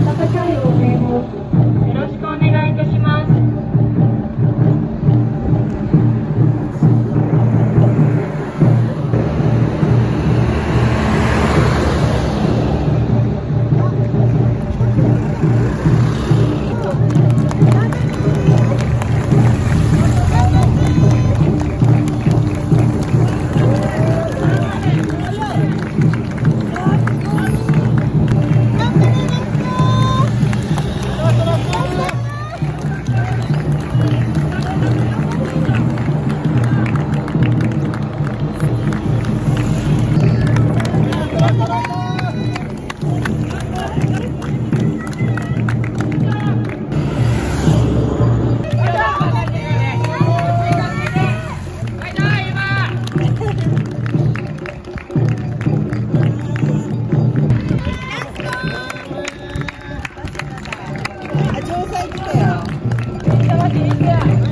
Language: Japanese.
温かい応援を Yeah.